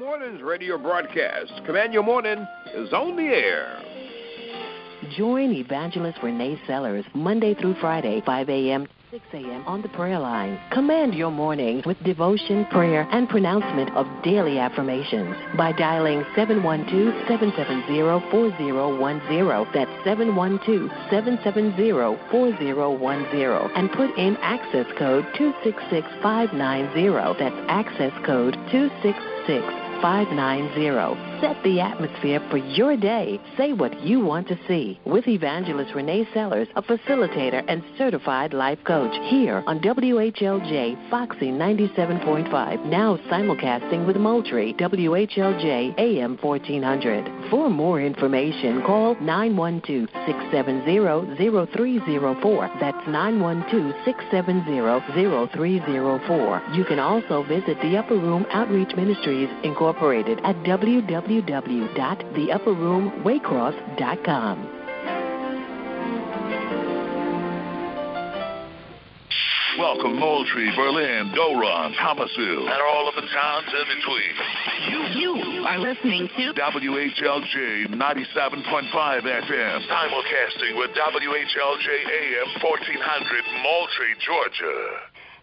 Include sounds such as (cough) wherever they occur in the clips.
Morning's radio broadcast, Command Your Morning, is on the air. Join Evangelist Renae Sellers Monday through Friday, 5 a.m. 6 a.m. on the prayer line. Command your morning with devotion, prayer, and pronouncement of daily affirmations by dialing 712-770-4010. That's 712-770-4010 and put in access code 266590. That's access code 266590 set the atmosphere for your day. Say what you want to see with Evangelist Renae Sellers, a facilitator and certified life coach, here on WHLJ Foxy 97.5, now simulcasting with Moultrie, WHLJ AM 1400. For more information, call 912-670-0304. That's 912-670-0304. You can also visit the Upper Room Outreach Ministries Incorporated at www www.theupperroomwaycross.com. Welcome Moultrie, Berlin, Doerun, Thomasville, and all of the towns in between. You, you are listening to WHLJ 97.5 FM, simulcasting with WHLJ AM 1400, Moultrie, Georgia.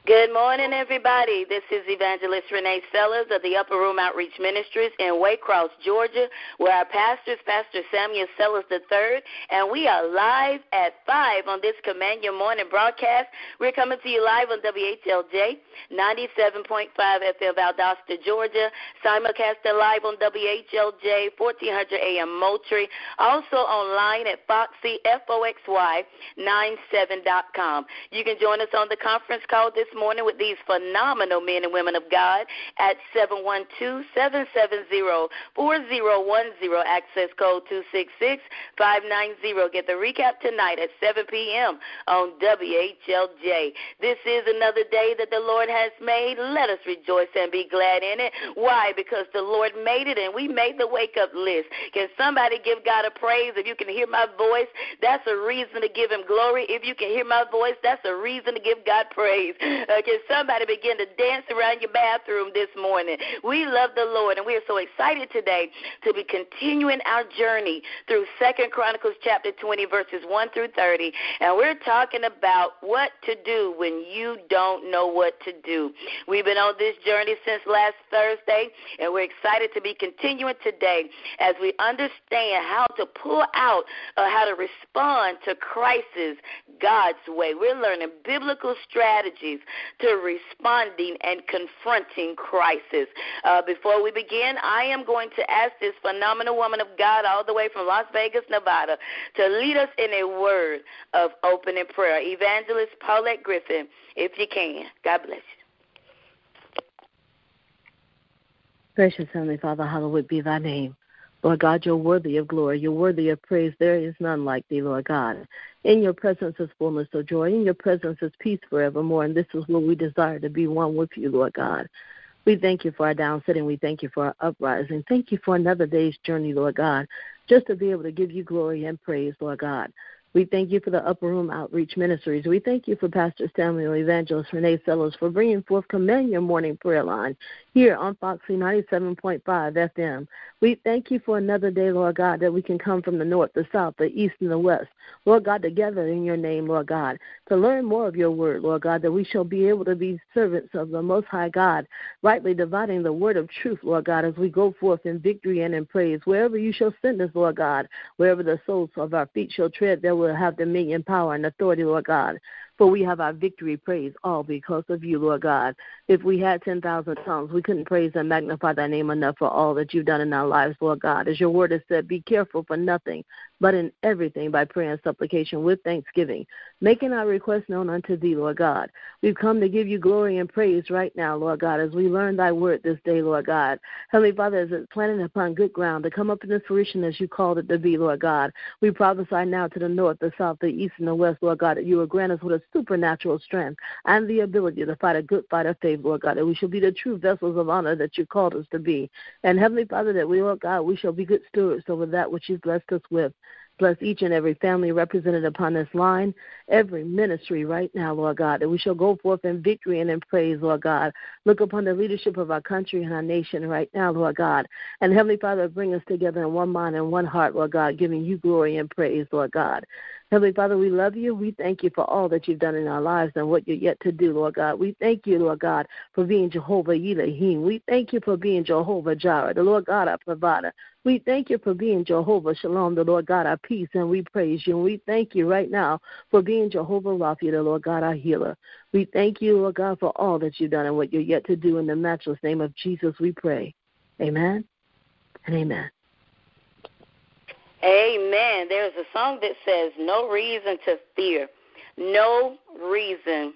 Good morning, everybody. This is Evangelist Renae Sellers of the Upper Room Outreach Ministries in Waycross, Georgia, where our pastor is Pastor Samuel Sellers III, and we are live at 5 on this Command Your Morning broadcast. We're coming to you live on WHLJ 97.5 FM Valdosta, Georgia, simulcasted live on WHLJ 1400 AM Moultrie, also online at Foxy, F-O-X-Y, 97.com. You can join us on the conference call this morning with these phenomenal men and women of God at 712-770-4010, access code 266-590. Get the recap tonight at 7 p.m. on WHLJ. This is another day that the Lord has made. Let us rejoice and be glad in it. Why? Because the Lord made it and we made the wake up list. Can somebody give God a praise? If you can hear my voice, that's a reason to give him glory. If you can hear my voice, that's a reason to give God praise. Uh, can somebody begin to dance around your bathroom this morning? We love the Lord, and we are so excited today to be continuing our journey through Second Chronicles chapter 20, verses 1 through 30. And we're talking about what to do when you don't know what to do. We've been on this journey since last Thursday, and we're excited to be continuing today as we understand how to pull out, uh, how to respond to crisis God's way. We're learning biblical strategies to responding and confronting crisis. Uh, before we begin, I am going to ask this phenomenal woman of God all the way from Las Vegas, Nevada, to lead us in a word of opening prayer. Evangelist Paulette Griffin, if you can. God bless you. Gracious Heavenly Father, hallowed be thy name. Lord God, you're worthy of glory. You're worthy of praise. There is none like thee, Lord God. In your presence is fullness of joy. In your presence is peace forevermore. And this is what we desire to be one with you, Lord God. We thank you for our down sitting. We thank you for our uprising. Thank you for another day's journey, Lord God, just to be able to give you glory and praise, Lord God. We thank you for the Upper Room Outreach Ministries. We thank you for Pastor Samuel Evangelist Renae Sellers for bringing forth Command Your Morning Prayer Line here on Foxy 97.5 FM. We thank you for another day, Lord God, that we can come from the north, the south, the east, and the west. Lord God, together in your name, Lord God, to learn more of your word, Lord God, that we shall be able to be servants of the Most High God, rightly dividing the word of truth, Lord God, as we go forth in victory and in praise. Wherever you shall send us, Lord God, wherever the soles of our feet shall tread, there will have dominion, power, and authority, Lord God. For we have our victory praise all because of you, Lord God. If we had 10,000 tongues, we couldn't praise and magnify thy name enough for all that you've done in our lives, Lord God. As your word has said, be careful for nothing, but in everything by prayer and supplication with thanksgiving, making our requests known unto thee, Lord God. We've come to give you glory and praise right now, Lord God, as we learn thy word this day, Lord God. Heavenly Father, as it's planted upon good ground to come up in the fruition as you called it to be, Lord God. We prophesy now to the north, the south, the east, and the west, Lord God, that you will grant us with a supernatural strength and the ability to fight a good fight of faith, Lord God, that we shall be the true vessels of honor that you called us to be. And Heavenly Father, that we, Lord God, we shall be good stewards over that which you've blessed us with. Bless each and every family represented upon this line every ministry right now, Lord God, that we shall go forth in victory and in praise, Lord God. Look upon the leadership of our country and our nation right now, Lord God. And Heavenly Father, bring us together in one mind and one heart, Lord God, giving you glory and praise, Lord God. Heavenly Father, we love you. We thank you for all that you've done in our lives and what you're yet to do, Lord God. We thank you, Lord God, for being Jehovah Elohim. We thank you for being Jehovah Jireh, the Lord God, our provider. We thank you for being Jehovah Shalom, the Lord God, our peace, and we praise you. And we thank you right now for being Jehovah Rapha, the Lord God, our healer. We thank you, Lord God, for all that you've done and what you're yet to do. In the matchless name of Jesus, we pray. Amen and amen. Amen. There's a song that says, No reason to fear. No reason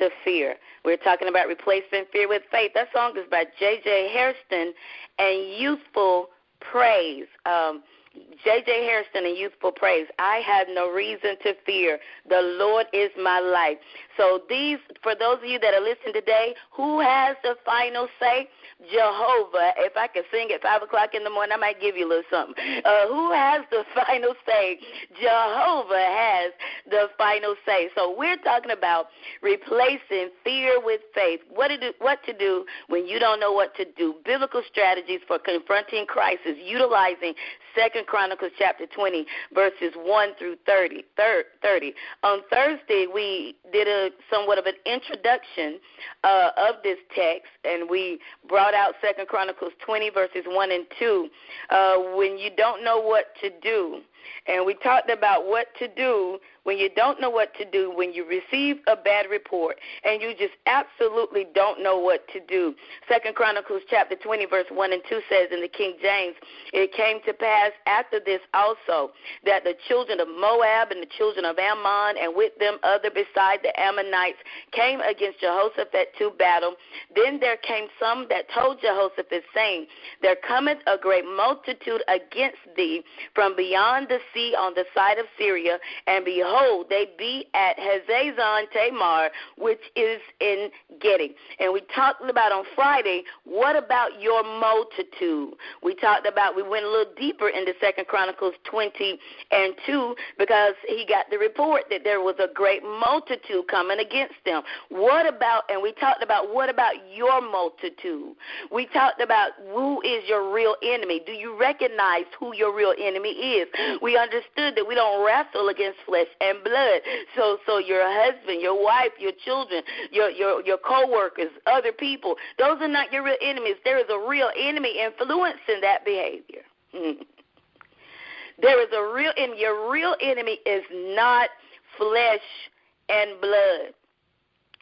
to fear. We're talking about replacing fear with faith. That song is by J.J. Hairston and Youthful Praise. Um, J.J. Hairston and Youthful Praise. I have no reason to fear. The Lord is my life. So these, for those of you that are listening today, who has the final say? Jehovah. If I could sing at five o'clock in the morning, I might give you a little something. Uh, who has the (laughs) final say? Jehovah has the final say. So we're talking about replacing fear with faith. What to do? What to do when you don't know what to do? Biblical strategies for confronting crisis, utilizing Second Chronicles chapter 20, verses 1 through 30. 30. On Thursday, we did a somewhat of an introduction uh, of this text, and we brought out Second Chronicles 20, verses 1 and 2. Uh, when you don't know what to do, and we talked about what to do when you don't know what to do, when you receive a bad report, and you just absolutely don't know what to do. Second Chronicles chapter 20, verse 1 and 2 says in the King James, It came to pass after this also that the children of Moab and the children of Ammon, and with them other beside the Ammonites, came against Jehoshaphat to battle. Then there came some that told Jehoshaphat, saying, There cometh a great multitude against thee from beyond the sea on the side of Syria, and behold, they be at Hazazon Tamar, which is in Gedi. And we talked about on Friday, what about your multitude? We talked about, we went a little deeper into Second Chronicles 20 and 2 because he got the report that there was a great multitude coming against them. What about, and we talked about what about your multitude? We talked about who is your real enemy. Do you recognize who your real enemy is? We understood that we don't wrestle against flesh and blood. So so your husband, your wife, your children, your your your coworkers, other people, those are not your real enemies. There is a real enemy influencing that behavior. (laughs) there is a real enemy. Your real enemy is not flesh and blood.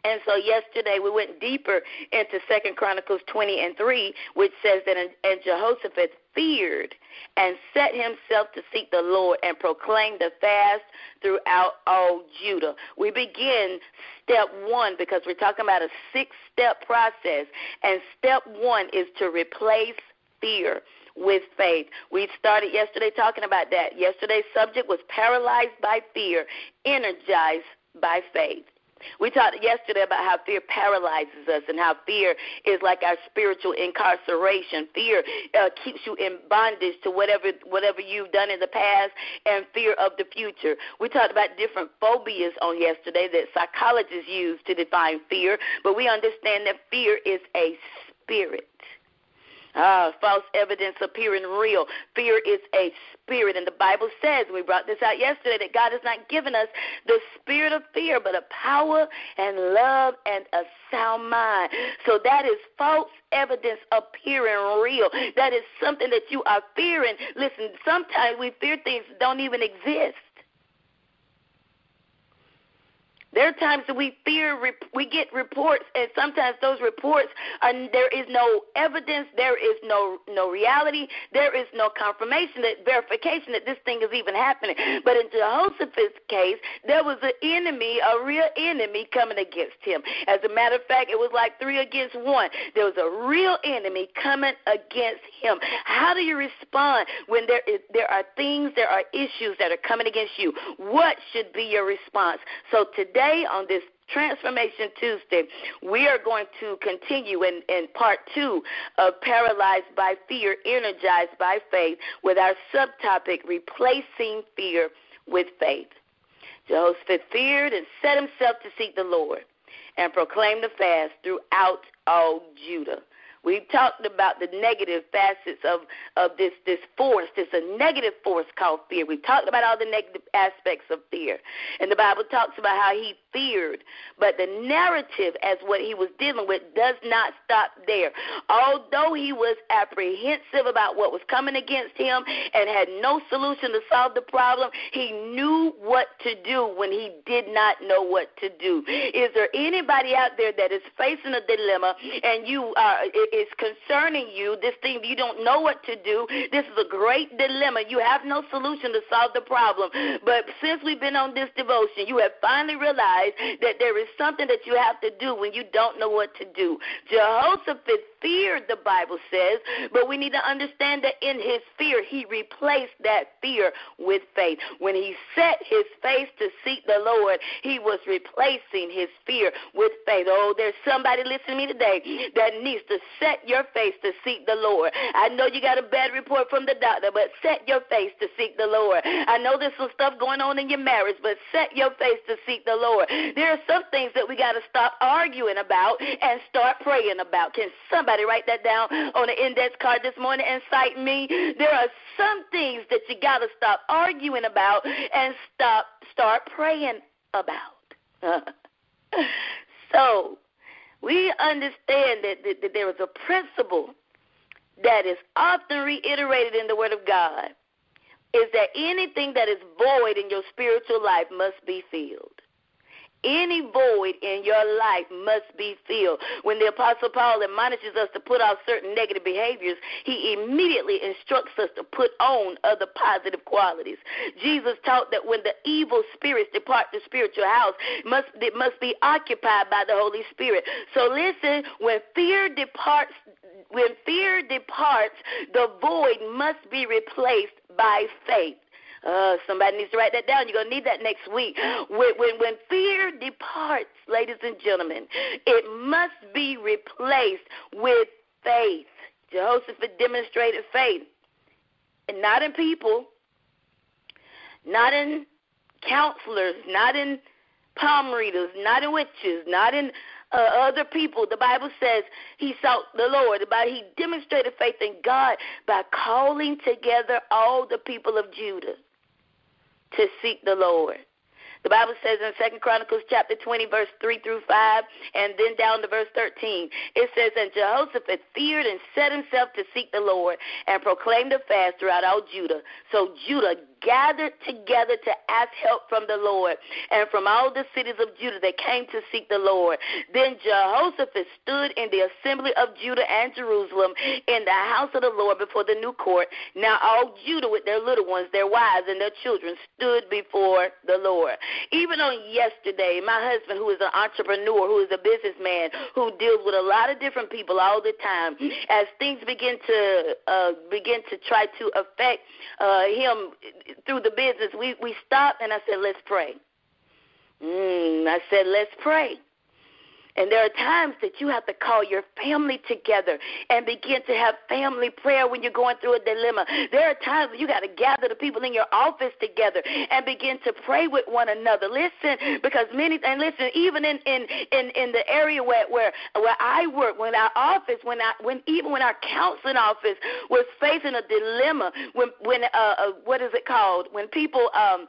And so yesterday we went deeper into Second Chronicles 20 and 3, which says that and Jehoshaphat feared and set himself to seek the Lord and proclaim the fast throughout all Judah. We begin step one because we're talking about a six step process. And step one is to replace fear with faith. We started yesterday talking about that. Yesterday's subject was paralyzed by fear, energized by faith. We talked yesterday about how fear paralyzes us and how fear is like our spiritual incarceration. Fear uh, keeps you in bondage to whatever whatever you've done in the past and fear of the future. We talked about different phobias on yesterday that psychologists use to define fear, but we understand that fear is a spirit. Ah, false evidence appearing real. Fear is a spirit. And the Bible says, we brought this out yesterday, that God has not given us the spirit of fear, but a power and love and a sound mind. So that is false evidence appearing real. That is something that you are fearing. Listen, sometimes we fear things that don't even exist. There are times that we fear, we get reports, and sometimes those reports are there is no evidence, there is no no reality, there is no confirmation, that verification that this thing is even happening. But in Jehoshaphat's case, there was an enemy, a real enemy coming against him. As a matter of fact, it was like three against one. There was a real enemy coming against him. How do you respond when there is there are things, there are issues that are coming against you? What should be your response? So today today on this Transformation Tuesday, we are going to continue in, in part two of Paralyzed by Fear, Energized by Faith with our subtopic Replacing Fear with Faith. Jehoshaphat feared and set himself to seek the Lord and proclaim the fast throughout all Judah. We've talked about the negative facets of, of this, this force. There's a negative force called fear. We've talked about all the negative aspects of fear. And the Bible talks about how he feared. But the narrative as what he was dealing with does not stop there. Although he was apprehensive about what was coming against him and had no solution to solve the problem, he knew what to do when he did not know what to do. Is there anybody out there that is facing a dilemma and you are is concerning you, this thing you don't know what to do, this is a great dilemma. You have no solution to solve the problem. But since we've been on this devotion, you have finally realized that there is something that you have to do when you don't know what to do. Jehoshaphat feared, the Bible says, but we need to understand that in his fear, he replaced that fear with faith. When he set his face to seek the Lord, he was replacing his fear with faith. Oh, there's somebody listening to me today that needs to set your face to seek the Lord. I know you got a bad report from the doctor, but set your face to seek the Lord. I know there's some stuff going on in your marriage, but set your face to seek the Lord. There are some things that we got to stop arguing about and start praying about. Can somebody write that down on an index card this morning and cite me? There are some things that you got to stop arguing about and stop start praying about. (laughs) so, we understand that, that, that there is a principle that is often reiterated in the Word of God is that anything that is void in your spiritual life must be filled. Any void in your life must be filled. When the Apostle Paul admonishes us to put off certain negative behaviors, he immediately instructs us to put on other positive qualities. Jesus taught that when the evil spirits depart the spiritual house, must it must be occupied by the Holy Spirit. So listen, when fear departs when fear departs, the void must be replaced by faith. Uh, somebody needs to write that down. You're going to need that next week. When, when, when fear departs, ladies and gentlemen, it must be replaced with faith. Jehoshaphat demonstrated faith, and not in people, not in counselors, not in palm readers, not in witches, not in uh, other people. The Bible says he sought the Lord. But he demonstrated faith in God by calling together all the people of Judah to seek the Lord. The Bible says in Second Chronicles chapter 20, verse 3 through 5, and then down to verse 13, it says, And Jehoshaphat feared and set himself to seek the Lord and proclaimed a fast throughout all Judah. So Judah gathered together to ask help from the Lord, and from all the cities of Judah they came to seek the Lord. Then Jehoshaphat stood in the assembly of Judah and Jerusalem in the house of the Lord before the new court. Now all Judah with their little ones, their wives, and their children stood before the Lord. Even on yesterday, my husband, who is an entrepreneur, who is a businessman, who deals with a lot of different people all the time, as things begin to uh, begin to try to affect uh, him through the business, we we stopped and I said, "Let's pray." Mm, I said, "Let's pray." And there are times that you have to call your family together and begin to have family prayer when you're going through a dilemma. There are times you got to gather the people in your office together and begin to pray with one another. Listen, because many and listen, even in in in, in the area where where where I work, when our office, when I when even when our counseling office was facing a dilemma, when when uh, uh what is it called? When people um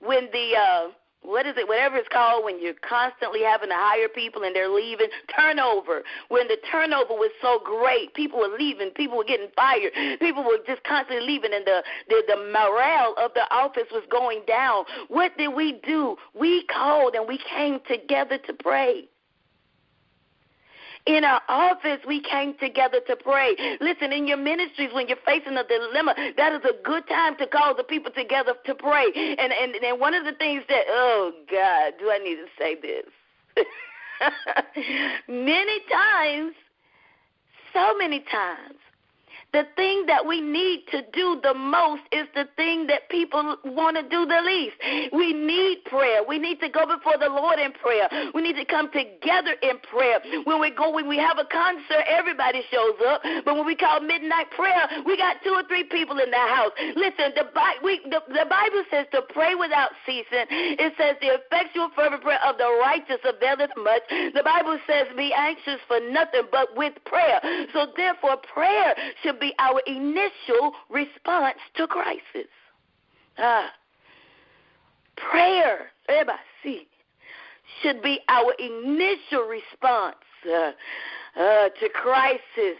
when the uh what is it, whatever it's called, when you're constantly having to hire people and they're leaving, turnover. When the turnover was so great, people were leaving, people were getting fired, people were just constantly leaving, and the, the, the morale of the office was going down. What did we do? We called and we came together to pray. In our office, we came together to pray. Listen, in your ministries, when you're facing a dilemma, that is a good time to call the people together to pray. And and, and one of the things that, oh God, do I need to say this? (laughs) many times, so many times, the thing that we need to do the most is the thing that people want to do the least. We need prayer. We need to go before the Lord in prayer. We need to come together in prayer. When we go, when we have a concert, everybody shows up. But when we call midnight prayer, we got two or three people in the house. Listen, the, we, the, the Bible says to pray without ceasing. It says the effectual fervent prayer of the righteous availeth much. The Bible says be anxious for nothing but with prayer. So therefore, prayer should be our initial response to crisis. Ah. Prayer, everybody should be our initial response uh, uh, to crisis.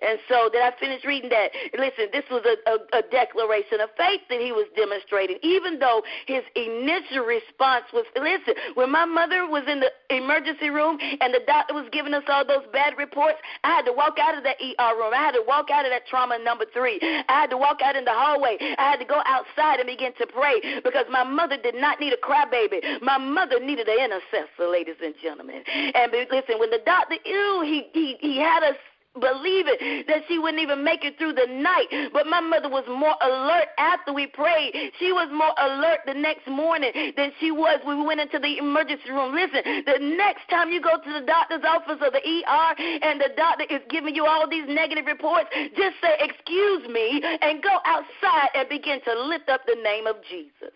And so, did I finish reading that? Listen, this was a, a, a declaration of faith that he was demonstrating, even though his initial response was listen, when my mother was in the emergency room and the doctor was giving us all those bad reports, I had to walk out of that ER room. I had to walk out of that trauma number three. I had to walk out in the hallway. I had to go outside and begin to pray because my mother did not need a crybaby. My mother needed an intercessor, ladies and gentlemen. And listen, when the doctor, ew, he, he, he had us believe it that she wouldn't even make it through the night. But my mother was more alert after we prayed. She was more alert the next morning than she was when we went into the emergency room. Listen, the next time you go to the doctor's office or the ER and the doctor is giving you all these negative reports, just say, Excuse me, and go outside and begin to lift up the name of Jesus.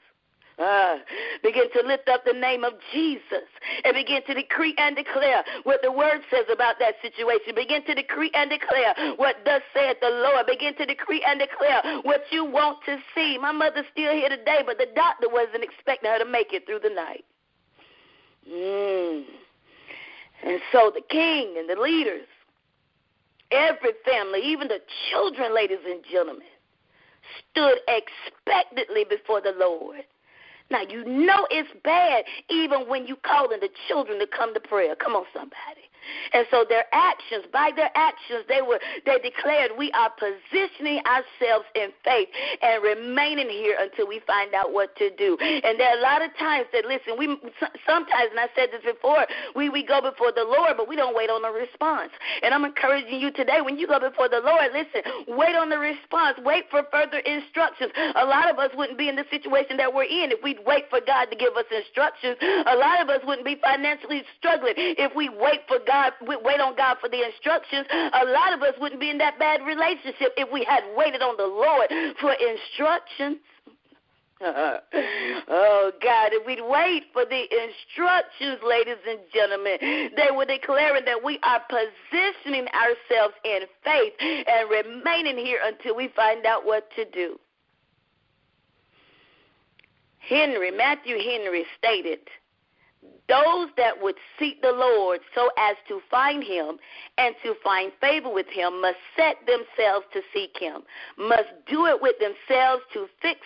Uh, begin to lift up the name of Jesus and begin to decree and declare what the word says about that situation. Begin to decree and declare what thus saith the Lord. Begin to decree and declare what you want to see. My mother's still here today, but the doctor wasn't expecting her to make it through the night. Mm. And so the king and the leaders, every family, even the children, ladies and gentlemen, stood expectantly before the Lord now you know it's bad even when you calling the children to come to prayer. Come on, somebody. And so their actions, by their actions, they were they declared we are positioning ourselves in faith and remaining here until we find out what to do. And there are a lot of times that listen, we sometimes, and I said this before, we we go before the Lord, but we don't wait on a response. And I'm encouraging you today when you go before the Lord, listen, wait on the response, wait for further instructions. A lot of us wouldn't be in the situation that we're in if we'd wait for God to give us instructions. A lot of us wouldn't be financially struggling if we wait for God God, wait on God for the instructions, a lot of us wouldn't be in that bad relationship if we had waited on the Lord for instructions. (laughs) oh God, if we'd wait for the instructions, ladies and gentlemen, they were declaring that we are positioning ourselves in faith and remaining here until we find out what to do. Henry, Matthew Henry stated those that would seek the Lord so as to find him and to find favor with him must set themselves to seek him, must do it with themselves to fix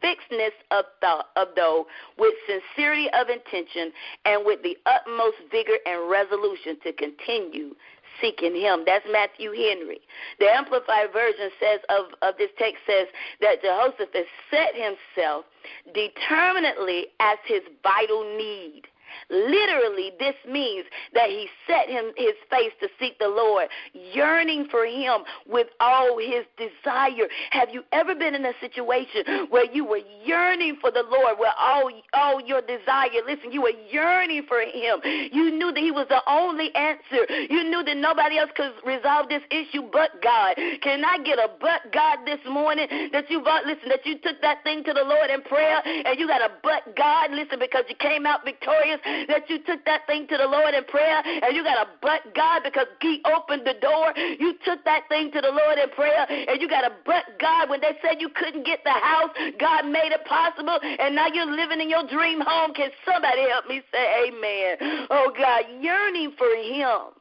fixedness of thought of though with sincerity of intention and with the utmost vigor and resolution to continue seeking him. That's Matthew Henry. The Amplified Version says of, of this text says that Jehoshaphat set himself determinately as his vital need Literally, this means that he set him his face to seek the Lord, yearning for him with all his desire. Have you ever been in a situation where you were yearning for the Lord, where all all your desire, listen, you were yearning for him. You knew that he was the only answer. You knew that nobody else could resolve this issue but God. Can I get a but God this morning that you listen that you took that thing to the Lord in prayer and you got a but God, listen, because you came out victorious that you took that thing to the Lord in prayer and you got a but God because He opened the door. You took that thing to the Lord in prayer and you got a but God when they said you couldn't get the house. God made it possible and now you're living in your dream home. Can somebody help me say amen? Oh God, yearning for Him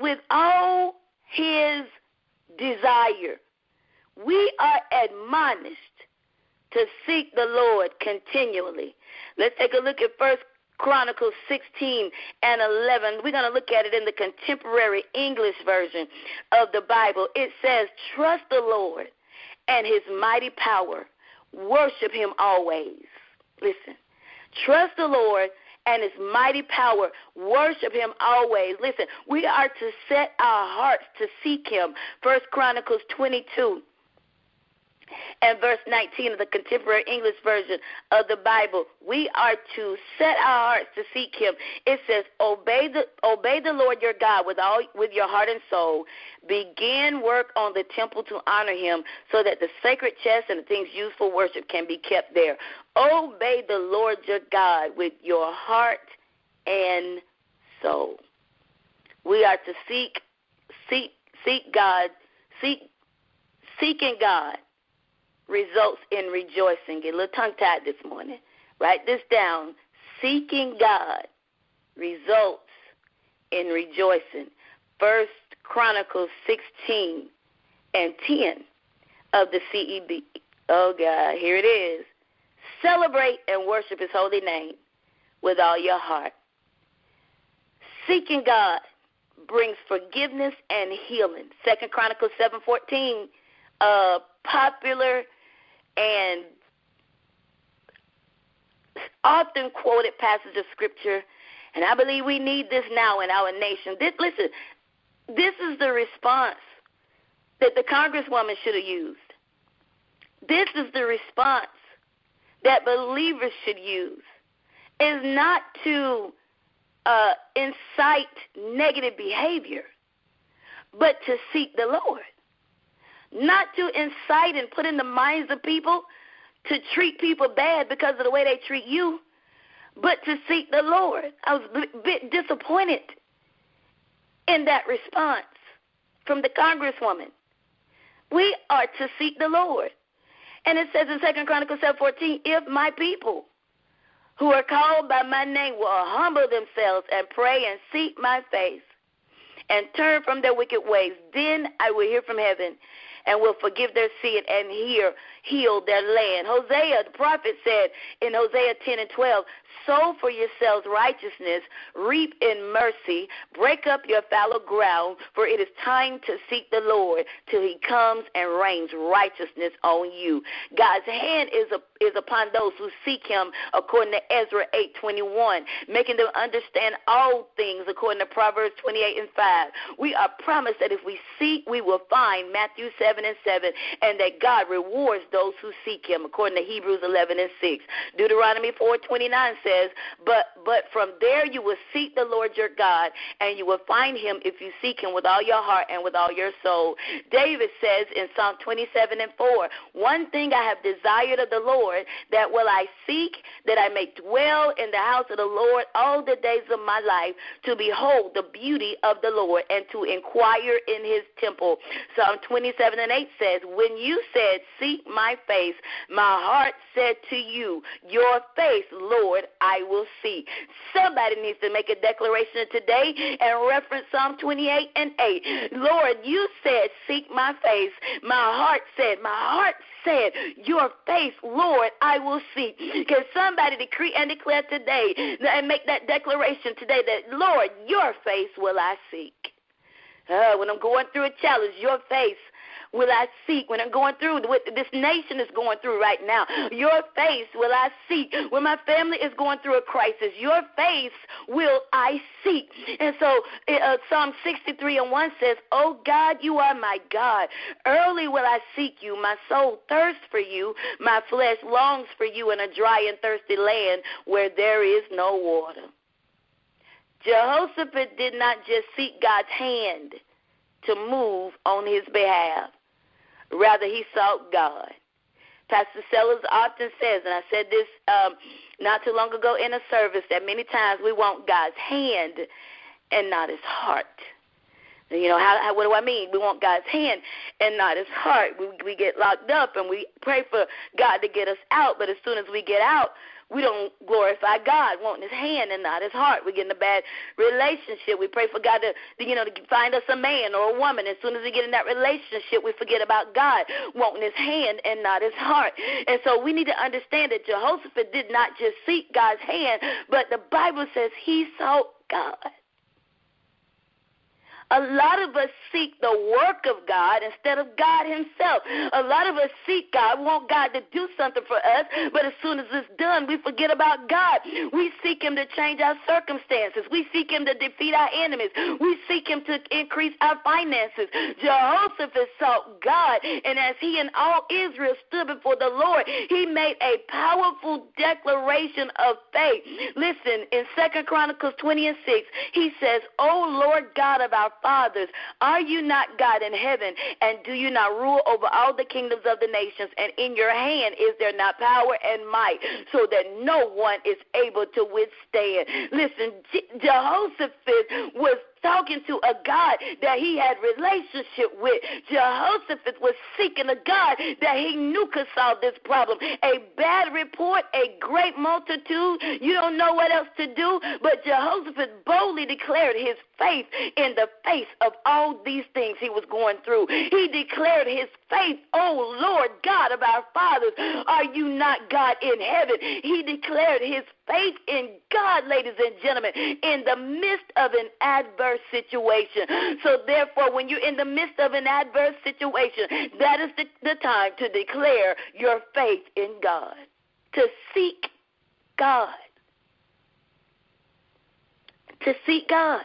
with all His desire. We are admonished to seek the Lord continually. Let's take a look at First Chronicles 16 and 11. We're going to look at it in the contemporary English version of the Bible. It says, Trust the Lord and his mighty power, worship him always. Listen, trust the Lord and his mighty power. Worship him always. Listen, we are to set our hearts to seek him. First Chronicles 22 and verse 19 of the contemporary English version of the Bible. We are to set our hearts to seek him. It says, "Obey the obey the Lord your God with all with your heart and soul. Begin work on the temple to honor him, so that the sacred chest and the things used for worship can be kept there. Obey the Lord your God with your heart and soul." We are to seek seek seek God, seek seeking God results in rejoicing. Get a little tongue tied this morning. Write this down. Seeking God results in rejoicing. First Chronicles 16 and 10 of the CEB. Oh God, here it is. Celebrate and worship his holy name with all your heart. Seeking God brings forgiveness and healing. Second Chronicles 7:14, a popular and often quoted passage of scripture, and I believe we need this now in our nation. This, listen, this is the response that the congresswoman should have used. This is the response that believers should use. Is not to uh, incite negative behavior, but to seek the Lord not to incite and put in the minds of people to treat people bad because of the way they treat you, but to seek the Lord. I was a bit disappointed in that response from the congresswoman. We are to seek the Lord. And it says in Second Chronicles 7:14, if my people who are called by my name will humble themselves and pray and seek my face and turn from their wicked ways, then I will hear from heaven and will forgive their sin and hear, heal their land. Hosea, the prophet, said in Hosea 10 and 12, Sow for yourselves righteousness, reap in mercy, break up your fallow ground, for it is time to seek the Lord till he comes and rains righteousness on you. God's hand is, a, is upon those who seek him, according to Ezra 8:21, making them understand all things, according to Proverbs 28 and 5. We are promised that if we seek, we will find, Matthew 7 and 7, and that God rewards those who seek him, according to Hebrews 11 and 6. Deuteronomy 4:29 says, "But but from there you will seek the Lord your God, and you will find him if you seek him with all your heart and with all your soul." David says in Psalm 27 and 4, "One thing I have desired of the Lord, that will I seek, that I may dwell in the house of the Lord all the days of my life, to behold the beauty of the Lord and to inquire in his temple." Psalm 27 and 8 says, "When you said, Seek my face, my heart said to you, Your face, Lord, I will see. Somebody needs to make a declaration today and reference Psalm 28 and 8. Lord, you said, Seek my face. My heart said, My heart said, Your face, Lord, I will see. Can somebody decree and declare today and make that declaration today that, Lord, your face will I seek? Uh, when I'm going through a challenge, your face will I seek when I'm going through what this nation is going through right now. Your face will I seek when my family is going through a crisis. Your face will I seek. And so uh, Psalm 63 and 1 says, Oh God, you are my God. Early will I seek you. My soul thirsts for you. My flesh longs for you in a dry and thirsty land where there is no water. Jehoshaphat did not just seek God's hand to move on his behalf. Rather, he sought God. Pastor Sellers often says, and I said this um, not too long ago in a service, that many times we want God's hand and not his heart. You know, how, how what do I mean? We want God's hand and not his heart. We we get locked up and we pray for God to get us out, but as soon as we get out, we don't glorify God, wanting His hand and not His heart. We get in a bad relationship. We pray for God to, you know, to find us a man or a woman. As soon as we get in that relationship, we forget about God, wanting His hand and not His heart. And so we need to understand that Jehoshaphat did not just seek God's hand, but the Bible says he sought God. A lot of us seek the work of God instead of God Himself. A lot of us seek God, want God to do something for us, but as soon as it's done, we forget about God. We seek Him to change our circumstances. We seek Him to defeat our enemies. We seek Him to increase our finances. Jehoshaphat sought God, and as he and all Israel stood before the Lord, he made a powerful declaration of faith. Listen, in Second Chronicles 20 and 6, he says, O Lord God of our fathers, are you not God in heaven, and do you not rule over all the kingdoms of the nations? And in your hand is there not power and might, so that no one is able to withstand? Listen, Jehoshaphat was talking to a God that he had relationship with. Jehoshaphat was seeking a God that he knew could solve this problem. A bad report, a great multitude. You don't know what else to do, but Jehoshaphat boldly declared his faith in the face of all these things he was going through. He declared his faith, oh Lord God of our fathers, are you not God in heaven? He declared his faith in God, ladies and gentlemen, in the midst of an adverse situation. So, therefore, when you're in the midst of an adverse situation, that is the, the time to declare your faith in God, to seek God. To seek God.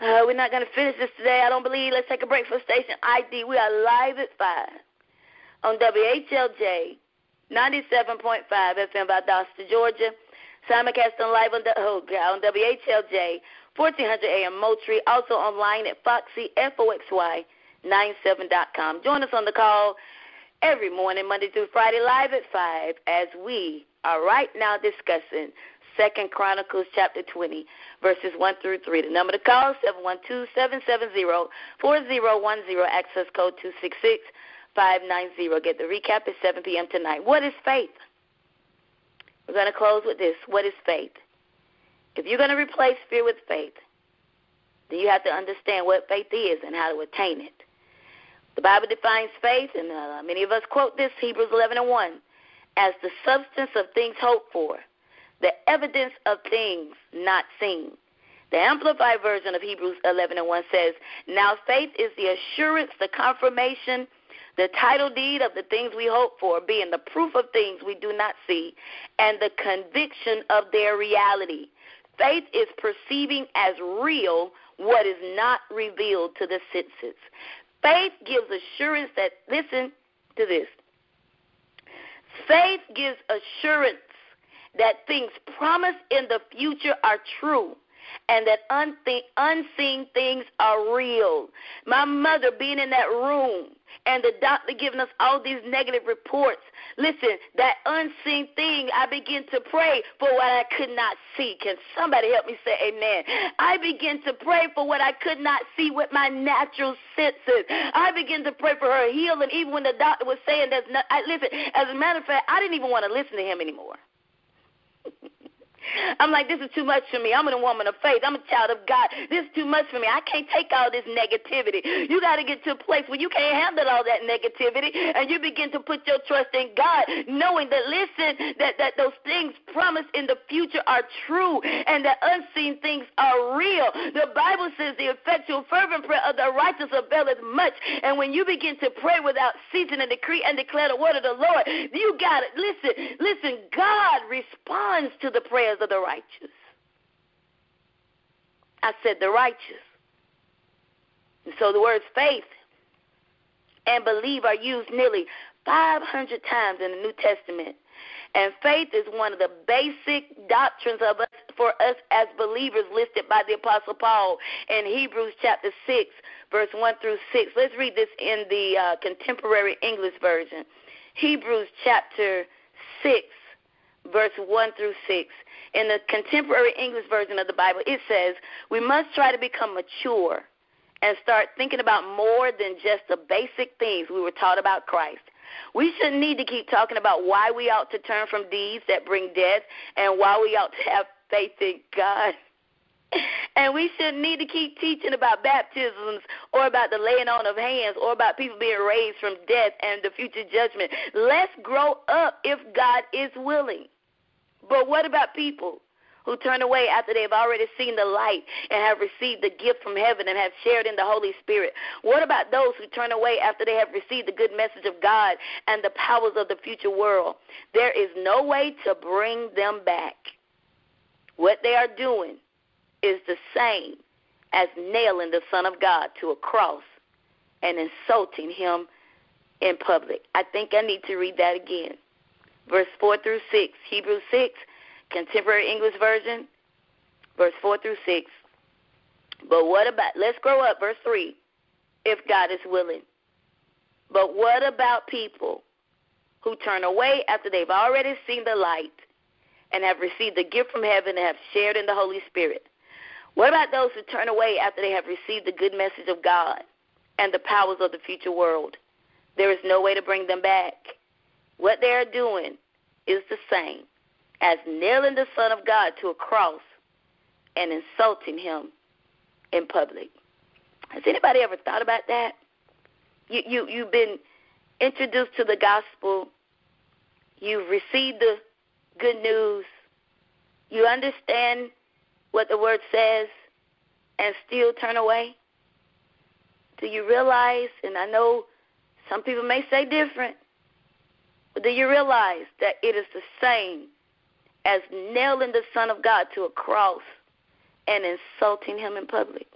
Uh, we're not going to finish this today. I don't believe. Let's take a break for station ID. We are live at 5 on WHLJ 97.5 FM Valdosta, Georgia. Simulcasting live on, oh, on WHLJ 1400 AM Moultrie. Also online at Foxy, F-O-X-Y, 97.com. Join us on the call every morning, Monday through Friday, live at 5, as we are right now discussing Second Chronicles chapter 20, verses 1 through 3. The number to call, 712-770-4010, access code 266-590. Get the recap at 7 p.m. tonight. What is faith? We're going to close with this. What is faith? If you're going to replace fear with faith, then you have to understand what faith is and how to attain it. The Bible defines faith, and uh, many of us quote this, Hebrews 11 and 1, as the substance of things hoped for the evidence of things not seen. The Amplified Version of Hebrews 11 and 1 says, Now faith is the assurance, the confirmation, the title deed of the things we hope for, being the proof of things we do not see, and the conviction of their reality. Faith is perceiving as real what is not revealed to the senses. Faith gives assurance that, listen to this. Faith gives assurance that things promised in the future are true and that unseen things are real. My mother being in that room and the doctor giving us all these negative reports. Listen, that unseen thing, I begin to pray for what I could not see. Can somebody help me say amen? I begin to pray for what I could not see with my natural senses. I begin to pray for her healing, even when the doctor was saying there's no. I, listen, as a matter of fact, I didn't even want to listen to him anymore. I'm like, this is too much for me. I'm a woman of faith. I'm a child of God. This is too much for me. I can't take all this negativity. You got to get to a place where you can't handle all that negativity, and you begin to put your trust in God, knowing that listen, that that those things promised in the future are true, and that unseen things are real. The Bible says the effectual fervent prayer of the righteous availeth much, and when you begin to pray without ceasing and decree and declare the word of the Lord, you got it. Listen, listen. God responds to the prayers of the righteous. I said the righteous. And so the words faith and believe are used nearly 500 times in the New Testament. And faith is one of the basic doctrines of us for us as believers listed by the Apostle Paul in Hebrews chapter 6, verse 1 through 6. Let's read this in the uh, contemporary English version. Hebrews chapter 6, verse 1 through 6 in the contemporary English version of the Bible, it says, We must try to become mature and start thinking about more than just the basic things we were taught about Christ. We shouldn't need to keep talking about why we ought to turn from deeds that bring death and why we ought to have faith in God. And we shouldn't need to keep teaching about baptisms or about the laying on of hands or about people being raised from death and the future judgment. Let's grow up if God is willing. But what about people who turn away after they have already seen the light and have received the gift from heaven and have shared in the Holy Spirit? What about those who turn away after they have received the good message of God and the powers of the future world? There is no way to bring them back. What they are doing is the same as nailing the Son of God to a cross and insulting him in public. I think I need to read that again. Verse 4 through 6, Hebrews 6, Contemporary English Version, verse 4 through 6. But what about, let's grow up, verse 3, if God is willing. But what about people who turn away after they've already seen the light and have received the gift from heaven and have shared in the Holy Spirit? What about those who turn away after they have received the good message of God and the powers of the future world? There is no way to bring them back. What they are doing is the same as nailing the Son of God to a cross and insulting him in public. Has anybody ever thought about that? You you you've been introduced to the gospel. You've received the good news. You understand what the word says and still turn away? Do you realize and I know some people may say different, but do you realize that it is the same as nailing the Son of God to a cross and insulting him in public?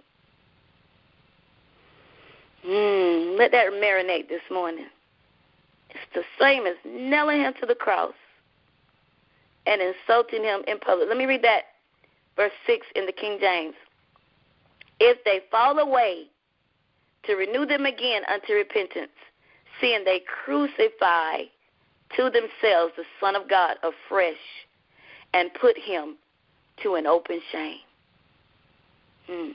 Mm, let that marinate this morning. It's the same as nailing him to the cross and insulting him in public. Let me read that, verse 6 in the King James. If they fall away, to renew them again unto repentance, seeing they crucify to themselves the Son of God afresh and put him to an open shame. Hmm.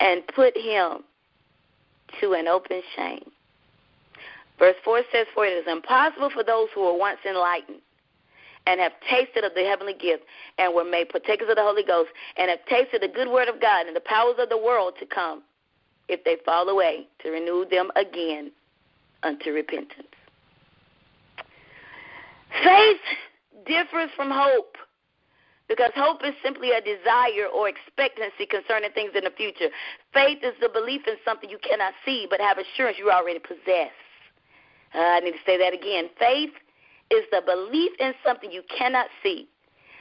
And put him to an open shame. Verse 4 says, For it is impossible for those who were once enlightened and have tasted of the heavenly gift and were made partakers of the Holy Ghost and have tasted the good word of God and the powers of the world to come, if they fall away, to renew them again unto repentance. Faith differs from hope because hope is simply a desire or expectancy concerning things in the future. Faith is the belief in something you cannot see but have assurance you already possess. Uh, I need to say that again. Faith is the belief in something you cannot see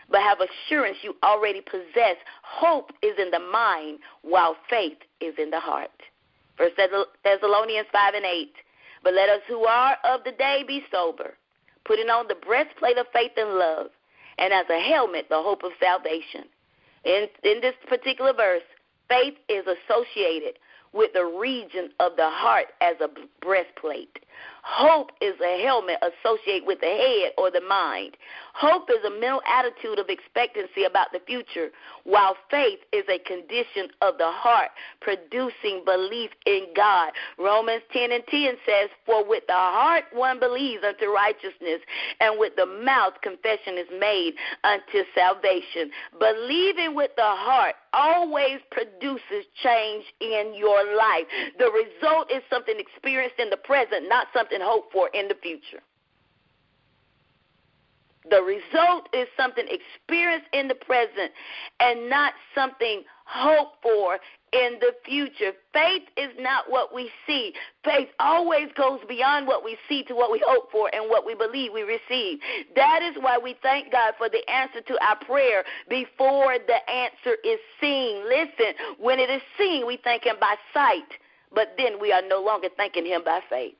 but have assurance you already possess. Hope is in the mind while faith is in the heart. First Thessalonians 5 and 8. But let us who are of the day be sober, putting on the breastplate of faith and love, and as a helmet, the hope of salvation. In, in this particular verse, faith is associated with the region of the heart as a breastplate. Hope is a helmet associated with the head or the mind. Hope is a mental attitude of expectancy about the future, while faith is a condition of the heart producing belief in God. Romans 10 and 10 says, For with the heart one believes unto righteousness, and with the mouth confession is made unto salvation. Believing with the heart always produces change in your life. The result is something experienced in the present, not something hoped for in the future. The result is something experienced in the present and not something hoped for in the future. Faith is not what we see. Faith always goes beyond what we see to what we hope for and what we believe we receive. That is why we thank God for the answer to our prayer before the answer is seen. Listen, when it is seen, we thank Him by sight, but then we are no longer thanking Him by faith.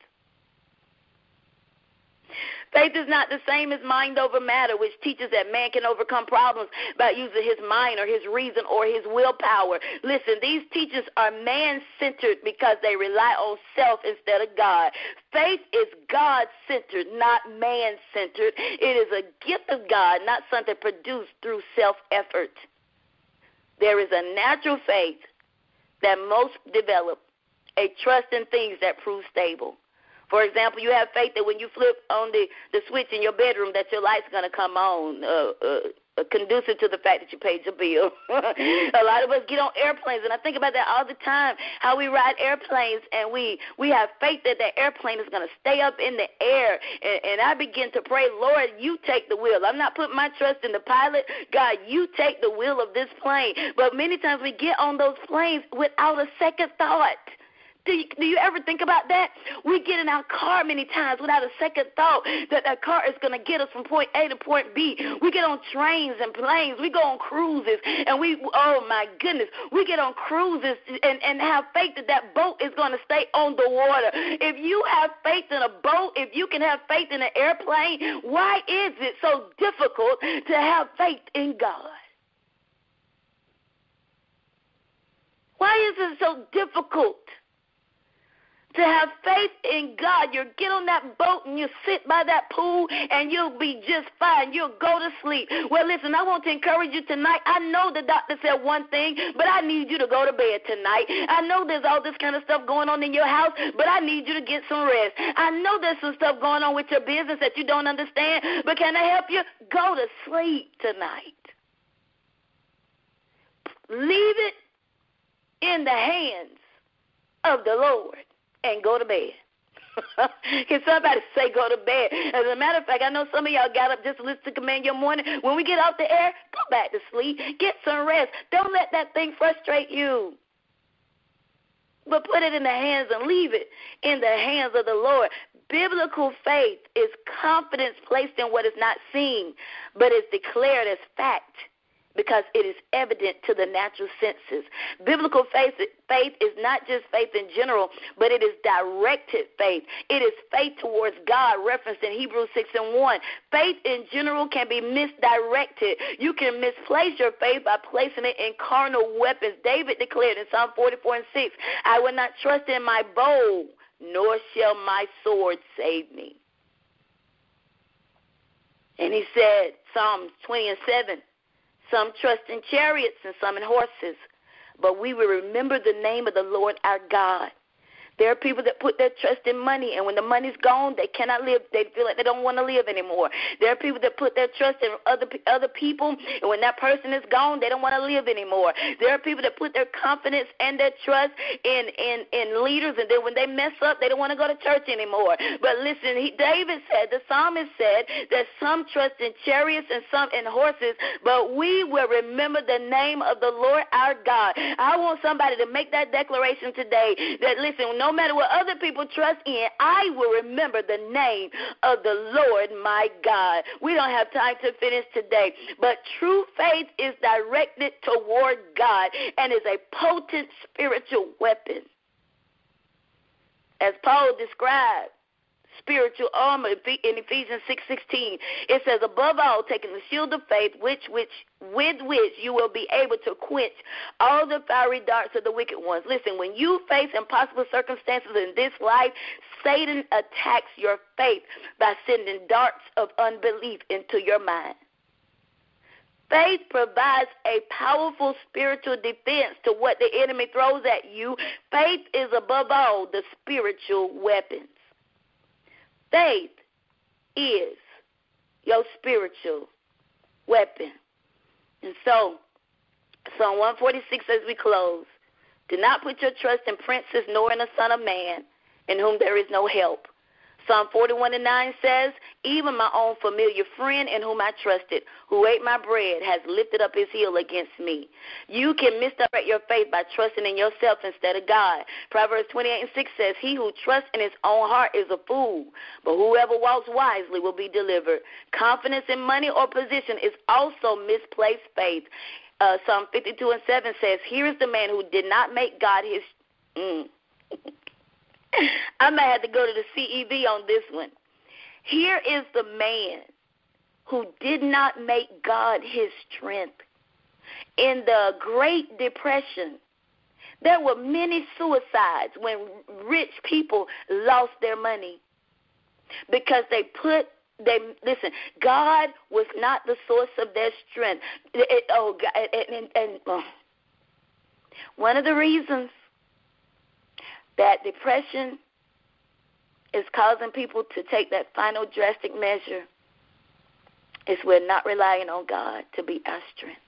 Faith is not the same as mind over matter, which teaches that man can overcome problems by using his mind or his reason or his willpower. Listen, these teachers are man centered because they rely on self instead of God. Faith is God centered, not man centered. It is a gift of God, not something produced through self effort. There is a natural faith that most develop, a trust in things that prove stable. For example, you have faith that when you flip on the, the switch in your bedroom that your light's to come on. Uh, uh, conducive to the fact that you paid your bill. (laughs) a lot of us get on airplanes, and I think about that all the time. How we ride airplanes, and we we have faith that that airplane is going to stay up in the air. And, and I begin to pray, Lord, you take the wheel. I'm not putting my trust in the pilot. God, you take the wheel of this plane. But many times we get on those planes without a second thought. Do you, do you ever think about that? We get in our car many times without a second thought that that car is going to get us from point A to point B. We get on trains and planes. We go on cruises, and we, oh my goodness, we get on cruises and, and have faith that that boat is going to stay on the water. If you have faith in a boat, if you can have faith in an airplane, why is it so difficult to have faith in God? Why is it so difficult? To have faith in God. You get on that boat and you sit by that pool and you'll be just fine. You'll go to sleep. Well, listen, I want to encourage you tonight. I know the doctor said one thing, but I need you to go to bed tonight. I know there's all this kind of stuff going on in your house, but I need you to get some rest. I know there's some stuff going on with your business that you don't understand, but can I help you? Go to sleep tonight. Leave it in the hands of the Lord and go to bed. (laughs) Can somebody say go to bed? As a matter of fact, I know some of y'all got up just to listen to Command Your Morning. When we get off the air, go back to sleep. Get some rest. Don't let that thing frustrate you. But put it in the hands and leave it in the hands of the Lord. Biblical faith is confidence placed in what is not seen, but is declared as fact because it is evident to the natural senses. Biblical faith, faith is not just faith in general, but it is directed faith. It is faith towards God, referenced in Hebrews 6 and 1. Faith in general can be misdirected. You can misplace your faith by placing it in carnal weapons. David declared in Psalm 44 and 6, I will not trust in my bow, nor shall my sword save me. And he said, Psalms 20 and 7, some trust in chariots and some in horses. But we will remember the name of the Lord our God. There are people that put their trust in money, and when the money's gone, they cannot live. They feel like they don't want to live anymore. There are people that put their trust in other other people, and when that person is gone, they don't want to live anymore. There are people that put their confidence and their trust in in in leaders, and then when they mess up, they don't want to go to church anymore. But listen, he, David said, the psalmist said that some trust in chariots and some in horses, but we will remember the name of the Lord our God. I want somebody to make that declaration today. That listen, no no matter what other people trust in, I will remember the name of the Lord my God. We don't have time to finish today, but true faith is directed toward God and is a potent spiritual weapon. As Paul described, spiritual armor in Ephesians 6:16. it says, "Above all, taking the shield of faith, which which with which you will be able to quench all the fiery darts of the wicked ones." Listen, when you face impossible circumstances in this life, Satan attacks your faith by sending darts of unbelief into your mind. Faith provides a powerful spiritual defense to what the enemy throws at you. Faith is above all the spiritual weapons. Faith is your spiritual weapon. And so, Psalm 146 as we close, do not put your trust in princes nor in the Son of Man, in whom there is no help. Psalm 41 and 9 says, Even my own familiar friend in whom I trusted, who ate my bread, has lifted up his heel against me. You can misdirect your faith by trusting in yourself instead of God. Proverbs 28 and 6 says, He who trusts in his own heart is a fool, but whoever walks wisely will be delivered. Confidence in money or position is also misplaced faith. Uh, Psalm 52 and 7 says, Here is the man who did not make God his. Mm. (laughs) I might have to go to the CEV on this one. Here is the man who did not make God his strength. In the Great Depression, there were many suicides when rich people lost their money because they put they listen. God was not the source of their strength. It, oh, and, and, and oh. one of the reasons that depression is causing people to take that final drastic measure is we're not relying on God to be our strength.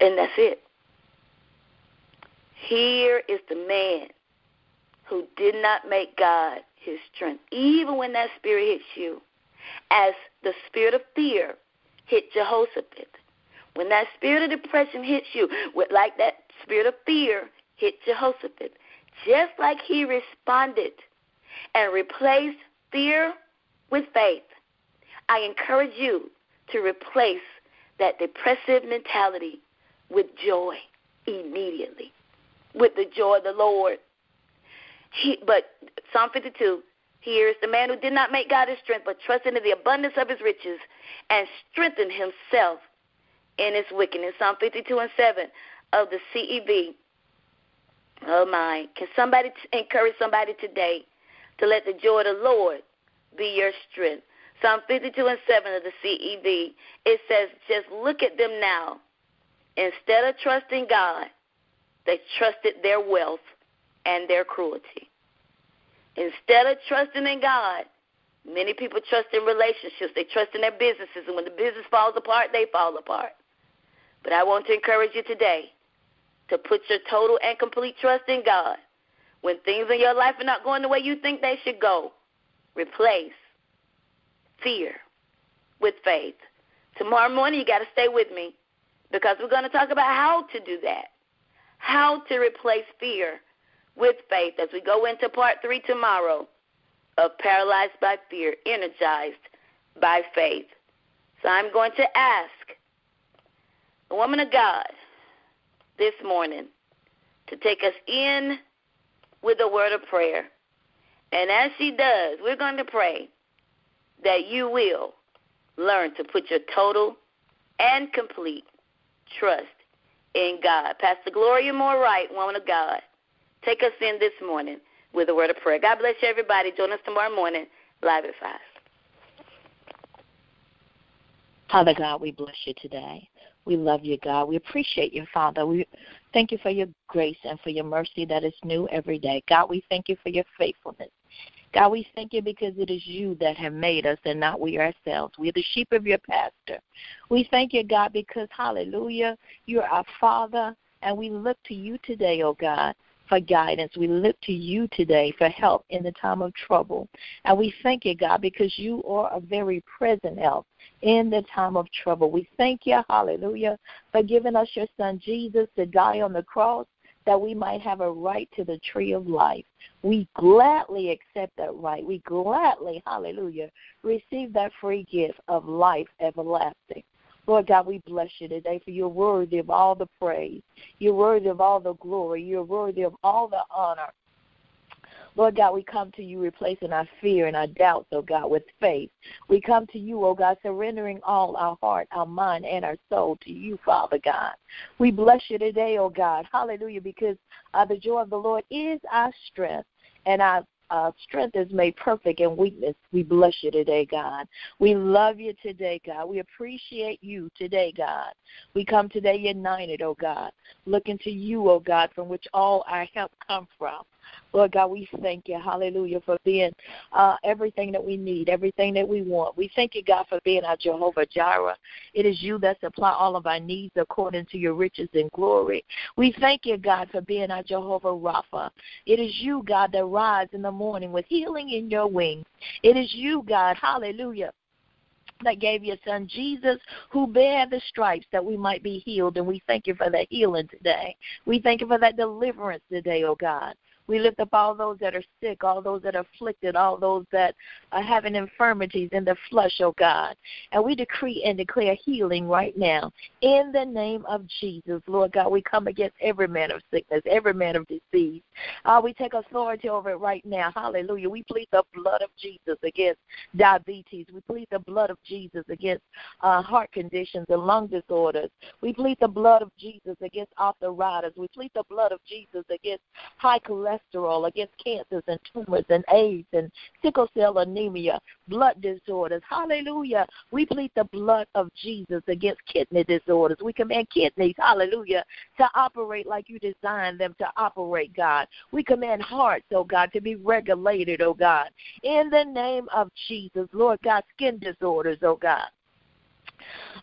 And that's it. Here is the man who did not make God his strength, even when that spirit hits you, as the spirit of fear hit Jehoshaphat. When that spirit of depression hits you, like that spirit of fear hit Jehoshaphat, just like he responded and replaced fear with faith, I encourage you to replace that depressive mentality with joy immediately, with the joy of the Lord. He, but Psalm 52 here is the man who did not make God his strength, but trusted in the abundance of his riches and strengthened himself in his wickedness. Psalm 52 and 7 of the CEV. Oh my. Can somebody t- encourage somebody today to let the joy of the Lord be your strength? Psalm 52 and 7 of the CEV. It says, just look at them now. Instead of trusting God, they trusted their wealth and their cruelty. Instead of trusting in God, many people trust in relationships. They trust in their businesses, and when the business falls apart, they fall apart. But I want to encourage you today to put your total and complete trust in God. When things in your life are not going the way you think they should go, replace fear with faith. Tomorrow morning, you got to stay with me because we're going to talk about how to do that, how to replace fear with faith as we go into part three tomorrow of Paralyzed by Fear, Energized by Faith. So I'm going to ask woman of God this morning to take us in with a word of prayer. And as she does, we're going to pray that you will learn to put your total and complete trust in God. Pastor Gloria Moore Wright, woman of God, take us in this morning with a word of prayer. God bless you, everybody. Join us tomorrow morning, live at 5. Father God, we bless you today. We love you, God. We appreciate you, Father. We thank you for your grace and for your mercy that is new every day. God, we thank you for your faithfulness. God, we thank you because it is you that have made us and not we ourselves. We are the sheep of your pasture. We thank you, God, because, hallelujah, you're our Father, and we look to you today, oh God, for guidance. We look to you today for help in the time of trouble. And we thank you, God, because you are a very present help in the time of trouble. We thank you, hallelujah, for giving us your son Jesus to die on the cross that we might have a right to the tree of life. We gladly accept that right. We gladly, hallelujah, receive that free gift of life everlasting. Lord God, we bless you today for you're worthy of all the praise. You're worthy of all the glory. You're worthy of all the honor. Lord God, we come to you replacing our fear and our doubts, oh God, with faith. We come to you, oh God, surrendering all our heart, our mind, and our soul to you, Father God. We bless you today, oh God. Hallelujah, because uh, the joy of the Lord is our strength. And our uh, strength is made perfect in weakness. We bless you today, God. We love you today, God. We appreciate you today, God. We come today united, oh God, looking to you, oh God, from which all our help come from. Lord God, we thank you, hallelujah, for being uh, everything that we need, everything that we want. We thank you, God, for being our Jehovah Jireh. It is you that supply all of our needs according to your riches and glory. We thank you, God, for being our Jehovah Rapha. It is you, God, that rise in the morning with healing in your wings. It is you, God, hallelujah that gave your son Jesus, who bare the stripes that we might be healed. And we thank you for that healing today. We thank you for that deliverance today, oh God. We lift up all those that are sick, all those that are afflicted, all those that are having infirmities in the flesh, oh God. And we decree and declare healing right now in the name of Jesus. Lord God, we come against every man of sickness, every man of disease. Uh, we take authority over it right now. Hallelujah. We plead the blood of Jesus against diabetes. We plead the blood of Jesus against uh, heart conditions and lung disorders. We plead the blood of Jesus against arthritis. We plead the blood of Jesus against high cholesterol cholesterol, against cancers and tumors and AIDS and sickle cell anemia, blood disorders. Hallelujah. We plead the blood of Jesus against kidney disorders. We command kidneys, hallelujah, to operate like you designed them to operate, God. We command hearts, oh God, to be regulated, oh God. In the name of Jesus, Lord God, skin disorders, oh God.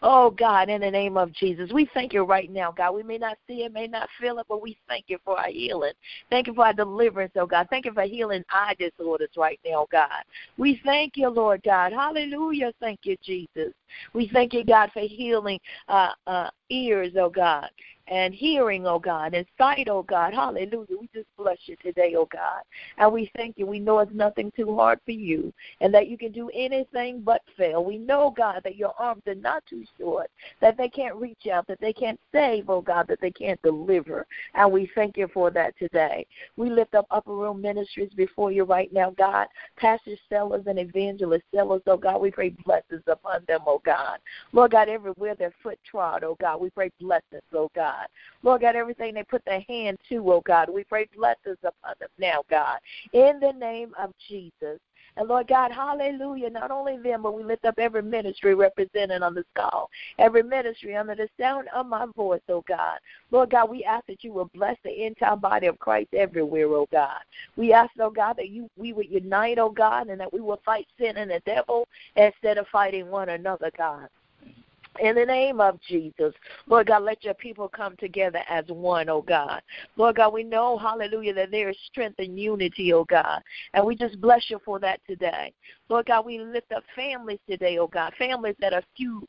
Oh God, in the name of Jesus, we thank you right now, God. We may not see it, may not feel it, but we thank you for our healing. Thank you for our deliverance, oh God. Thank you for healing eye disorders right now, God. We thank you, Lord God. Hallelujah. Thank you, Jesus. We thank you, God, for healing uh, uh, ears, oh God and hearing, oh God, and sight, oh God. Hallelujah. We just bless you today, oh God. And we thank you. We know it's nothing too hard for you and that you can do anything but fail. We know, God, that your arms are not too short, that they can't reach out, that they can't save, oh God, that they can't deliver. And we thank you for that today. We lift up Upper Room Ministries before you right now, God. Pastor Sellers and Evangelist Sellers, oh God, we pray blessings upon them, oh God. Lord God, everywhere their foot trod, oh God, we pray blessings, oh God. God. Lord God, everything they put their hand to, oh God, we pray blessings upon them now, God, in the name of Jesus. And Lord God, hallelujah, not only them, but we lift up every ministry represented on this call, every ministry under the sound of my voice, oh God. Lord God, we ask that you will bless the entire body of Christ everywhere, oh God. We ask, oh God, that you we would unite, oh God, and that we will fight sin and the devil instead of fighting one another, God. In the name of Jesus, Lord God, let your people come together as one, oh God. Lord God, we know, hallelujah, that there is strength and unity, oh God. And we just bless you for that today. Lord God, we lift up families today, oh God. Families that are few,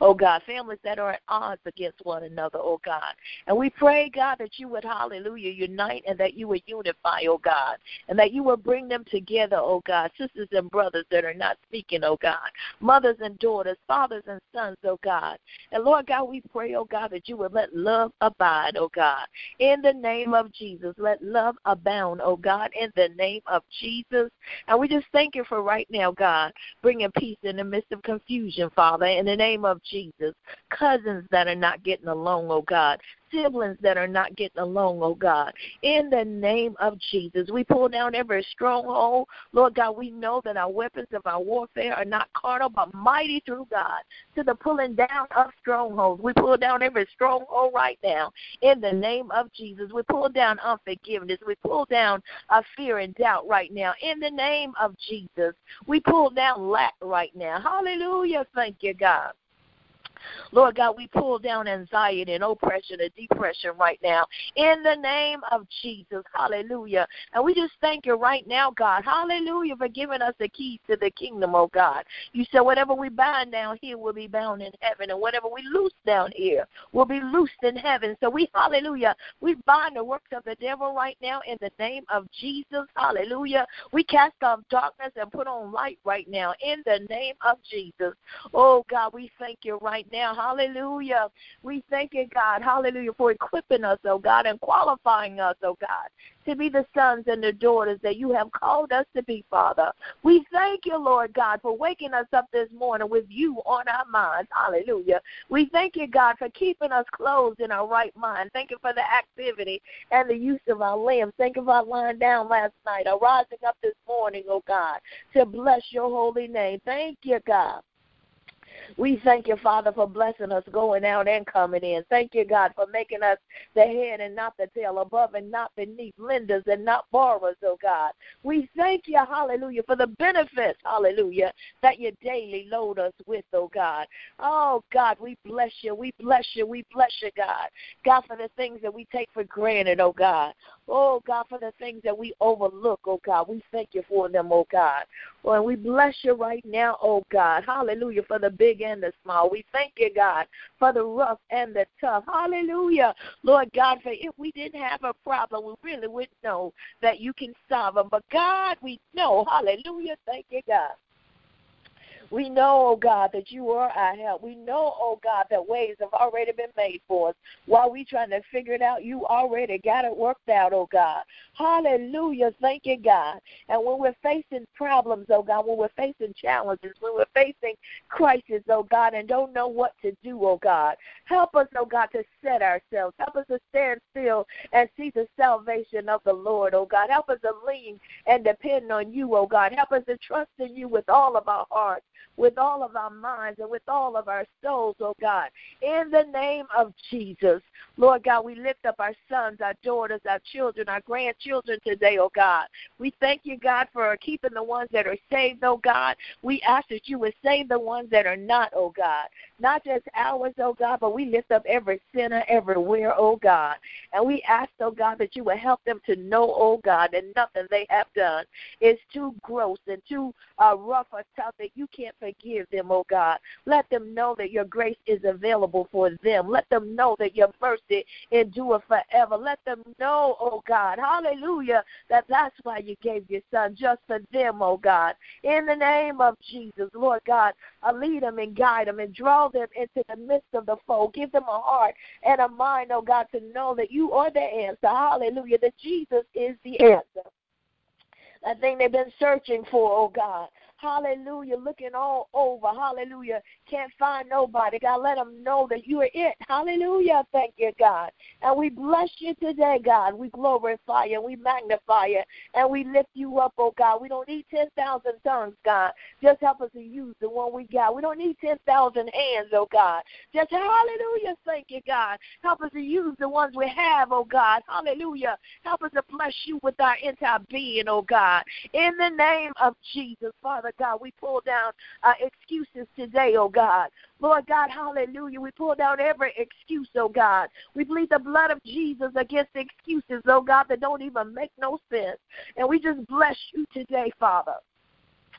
oh God. Families that are at odds against one another, oh God. And we pray, God, that you would, hallelujah, unite and that you would unify, oh God. And that you would bring them together, oh God. Sisters and brothers that are not speaking, oh God. Mothers and daughters, fathers and sons, oh God. And Lord God, we pray, oh God, that you would let love abide, oh God. In the name of Jesus, let love abound, oh God, in the name of Jesus. And we just thank you for right now, God, bringing peace in the midst of confusion, Father, in the name of Jesus. Cousins that are not getting along, oh God siblings that are not getting along, oh God. In the name of Jesus, we pull down every stronghold. Lord God, we know that our weapons of our warfare are not carnal, but mighty through God to the pulling down of strongholds. We pull down every stronghold right now in the name of Jesus. We pull down unforgiveness. We pull down a fear and doubt right now in the name of Jesus. We pull down lack right now. Hallelujah. Thank you, God. Lord God, we pull down anxiety and oppression and depression right now in the name of Jesus. Hallelujah. And we just thank you right now, God. Hallelujah for giving us the keys to the kingdom, oh God. You said whatever we bind down here will be bound in heaven, and whatever we loose down here will be loosed in heaven. So we, hallelujah, we bind the works of the devil right now in the name of Jesus. Hallelujah. We cast off darkness and put on light right now in the name of Jesus. Oh God, we thank you right now. Hallelujah. We thank you, God. Hallelujah, for equipping us, oh God, and qualifying us, oh God, to be the sons and the daughters that you have called us to be, Father. We thank you, Lord God, for waking us up this morning with you on our minds. Hallelujah. We thank you, God, for keeping us clothed in our right mind. Thank you for the activity and the use of our limbs. Thank you for lying down last night or rising up this morning, oh God, to bless your holy name. Thank you, God. We thank you, Father, for blessing us going out and coming in. Thank you, God, for making us the head and not the tail, above and not beneath, lenders and not borrowers, oh God. We thank you, hallelujah, for the benefits, hallelujah, that you daily load us with, oh God. Oh God, we bless you, we bless you, we bless you, God. God, for the things that we take for granted, oh God. Oh God, for the things that we overlook, oh God. We thank you for them, oh God. And we bless you right now, oh God. Hallelujah, for the big and the small. We thank you, God, for the rough and the tough. Hallelujah. Lord God, for if we didn't have a problem, we really wouldn't know that you can solve them. But God, we know. Hallelujah. Thank you, God. We know, oh God, that you are our help. We know, oh God, that ways have already been made for us. While we trying to figure it out, you already got it worked out, oh God. Hallelujah. Thank you, God. And when we're facing problems, oh God, when we're facing challenges, when we're facing crisis, oh God, and don't know what to do, oh God, help us, oh God, to set ourselves. Help us to stand still and see the salvation of the Lord, oh God. Help us to lean and depend on you, oh God. Help us to trust in you with all of our hearts, with all of our minds, and with all of our souls, oh God. In the name of Jesus, Lord God, we lift up our sons, our daughters, our children, our grandchildren today, oh God. We thank you, God, for keeping the ones that are saved, oh God. We ask that you would save the ones that are not, oh God. Not just ours, oh God, but we lift up every sinner everywhere, oh God. And we ask, oh God, that you would help them to know, oh God, that nothing they have done is too gross and too uh, rough or tough that you can't forgive them, oh God. Let them know that your grace is available for them. Let them know that your mercy endure forever. Let them know, oh God, hallelujah, that that's why you gave your son just for them, oh God. In the name of Jesus, Lord God, uh, lead them and guide them and draw them into the midst of the foe. Give them a heart and a mind, oh God, to know that you are the answer. Hallelujah, that Jesus is the answer that thing they've been searching for, oh God. Hallelujah. Looking all over. Hallelujah. Can't find nobody. God, let them know that you are it. Hallelujah. Thank you, God. And we bless you today, God. We glorify you. We magnify you. And we lift you up, oh God. We don't need 10,000 tongues, God. Just help us to use the one we got. We don't need 10,000 hands, oh God. Just hallelujah. Thank you, God. Help us to use the ones we have, oh God. Hallelujah. Help us to bless you with our entire being, oh God. In the name of Jesus, Father. God. We pull down uh, excuses today, oh God. Lord God, hallelujah. We pull down every excuse, oh God. We bleed the blood of Jesus against excuses, oh God, that don't even make no sense. And we just bless you today, Father.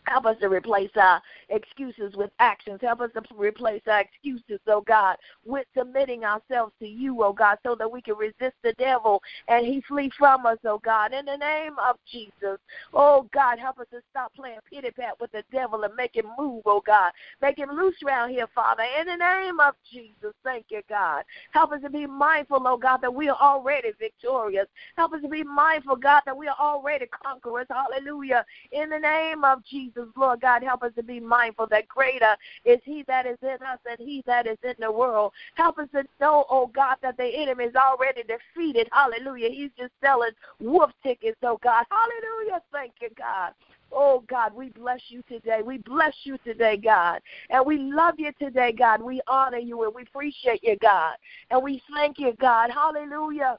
Help us to replace our excuses with actions. Help us to replace our excuses, oh God, with submitting ourselves to you, oh God, so that we can resist the devil and he flee from us, oh God. In the name of Jesus, oh God, help us to stop playing pity pat with the devil and make him move, oh God. Make him loose around here, Father. In the name of Jesus, thank you, God. Help us to be mindful, oh God, that we are already victorious. Help us to be mindful, God, that we are already conquerors. Hallelujah. In the name of Jesus. Lord God, help us to be mindful that greater is He that is in us than He that is in the world. Help us to know, oh God, that the enemy is already defeated. Hallelujah. He's just selling wolf tickets, oh God. Hallelujah. Thank you, God. Oh God, we bless you today. We bless you today, God. And we love you today, God. We honor you and we appreciate you, God. And we thank you, God. Hallelujah.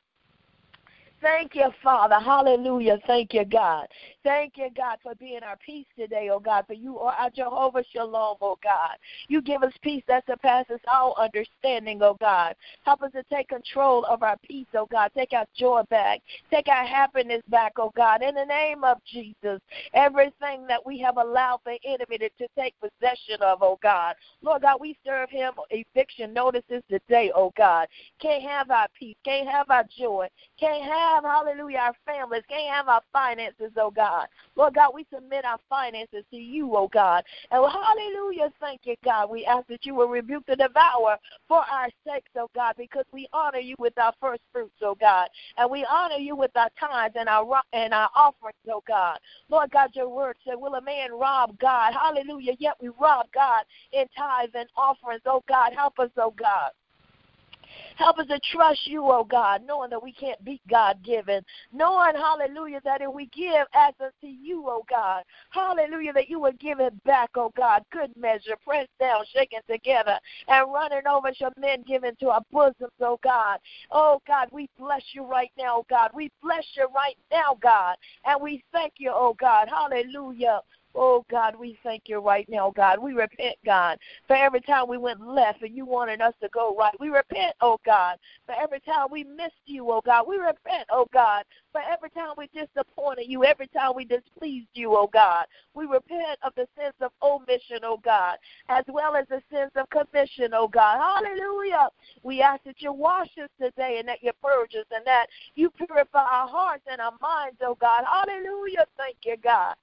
Thank you, Father. Hallelujah. Thank you, God. Thank you, God, for being our peace today, oh God. For you are our Jehovah Shalom, oh God. You give us peace that surpasses all understanding, oh God. Help us to take control of our peace, oh God. Take our joy back. Take our happiness back, oh God. In the name of Jesus, everything that we have allowed the enemy to, to take possession of, oh God. Lord God, we serve him eviction notices today, oh God. Can't have our peace. Can't have our joy. Can't have, hallelujah, our families. Can't have our finances, oh God. God. Lord God, we submit our finances to you, oh God. And hallelujah, thank you, God. We ask that you will rebuke the devourer for our sakes, oh God, because we honor you with our first fruits, oh God. And we honor you with our tithes and our and our offerings, oh God. Lord God, your word said, Will a man rob God? Hallelujah. Yet we rob God in tithes and offerings, oh God. Help us, oh God. Help us to trust you, oh God, knowing that we can't beat God given. Knowing, hallelujah, that if we give as unto you, oh God, hallelujah, that you will give it back, oh God. Good measure, pressed down, shaken together, and running over shall men given to our bosoms, oh God. Oh God, we bless you right now, God. We bless you right now, God. And we thank you, oh God. Hallelujah. Oh God, we thank you right now, God. We repent, God, for every time we went left and you wanted us to go right. We repent, oh God, for every time we missed you, oh God. We repent, oh God, for every time we disappointed you, every time we displeased you, oh God. We repent of the sins of omission, oh God, as well as the sins of commission, oh God. Hallelujah. We ask that you wash us today and that you purge us and that you purify our hearts and our minds, oh God. Hallelujah. Thank you, God.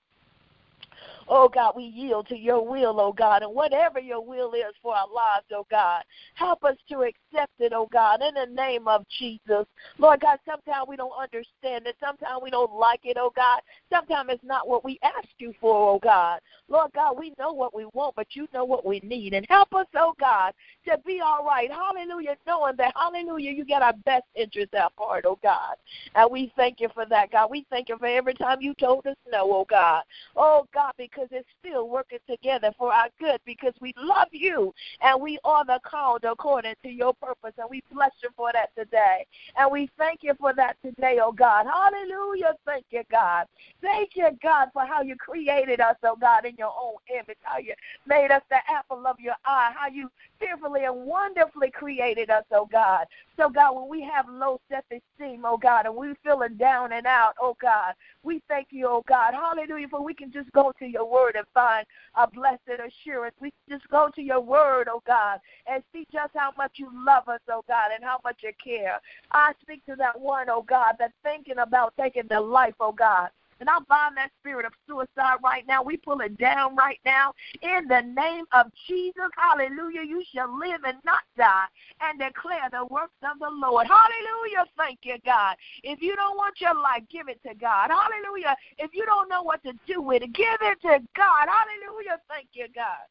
Oh God, we yield to your will, oh God, and whatever your will is for our lives, oh God, help us to accept it, oh God, in the name of Jesus. Lord God, sometimes we don't understand it. Sometimes we don't like it, oh God. Sometimes it's not what we asked you for, oh God. Lord God, we know what we want, but you know what we need. And help us, oh God, to be all right. Hallelujah. Knowing that, hallelujah, you get our best interest at heart, oh God. And we thank you for that, God. We thank you for every time you told us no, oh God. Oh God, because it's still working together for our good because we love you and we are the called according to your purpose. And we bless you for that today. And we thank you for that today, oh God. Hallelujah. Thank you, God. Thank you, God, for how you created us, oh God, in your own image, how you made us the apple of your eye, how you fearfully and wonderfully created us, oh God. So, God, when we have low self esteem, oh God, and we're feeling down and out, oh God, we thank you, oh God. Hallelujah, for we can just go to your word and find a blessed assurance. We just go to your word, oh God, and see just how much you love us, oh God, and how much you care. I speak to that one, oh God, that's thinking about taking their life, oh God. And I bind that spirit of suicide right now. We pull it down right now. In the name of Jesus, hallelujah, you shall live and not die and declare the works of the Lord. Hallelujah, thank you, God. If you don't want your life, give it to God. Hallelujah. If you don't know what to do with it, give it to God. Hallelujah, thank you, God.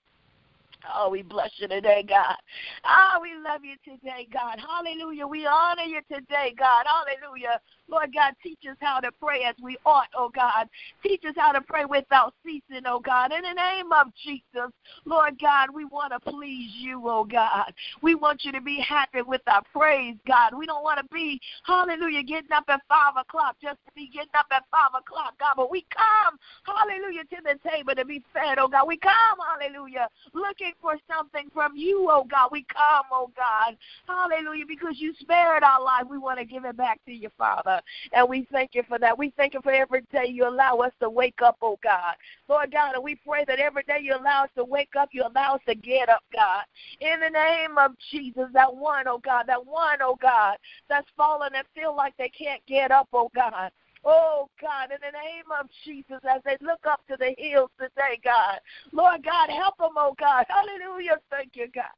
Oh, we bless you today, God. Oh, we love you today, God. Hallelujah. We honor you today, God. Hallelujah. Lord God, teach us how to pray as we ought, oh God. Teach us how to pray without ceasing, oh God. In the name of Jesus, Lord God, we want to please you, oh God. We want you to be happy with our praise, God. We don't want to be, hallelujah, getting up at 5 o'clock just to be getting up at 5 o'clock, God. But we come, hallelujah, to the table to be fed, oh God. We come, hallelujah, looking for something from you, oh God. We come, oh God, hallelujah, because you spared our life. We want to give it back to you, Father. And we thank you for that. We thank you for every day you allow us to wake up, oh God. Lord God, and we pray that every day you allow us to wake up, you allow us to get up, God. In the name of Jesus, that one, oh God, that one, oh God, that's fallen and feel like they can't get up, oh God. Oh God, in the name of Jesus, as they look up to the hills today, God. Lord God, help them, oh God. Hallelujah. Thank you, God.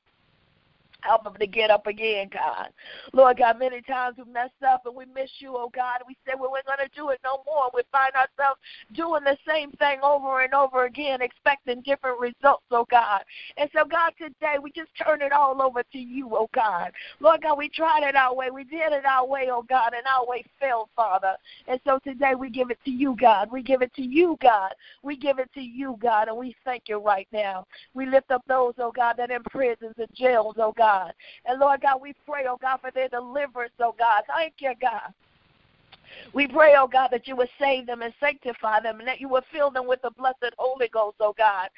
Help them to get up again, God. Lord God, many times we mess up and we miss you, oh God. We say, well, we're going to do it no more. We find ourselves doing the same thing over and over again, expecting different results, oh God. And so, God, today we just turn it all over to you, oh God. Lord God, we tried it our way. We did it our way, oh God, and our way failed, Father. And so today we give it to you, God. We give it to you, God. We give it to you, God, and we thank you right now. We lift up those, oh God, that are in prisons and jails, oh God. God. And Lord God, we pray, oh God, for their deliverance, oh God. Thank you, God. We pray, oh God, that you would save them and sanctify them and that you would fill them with the blessed Holy Ghost, oh God.